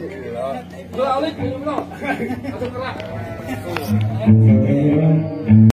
Gila. Gila, Ali, minum dong. Masuk kerak.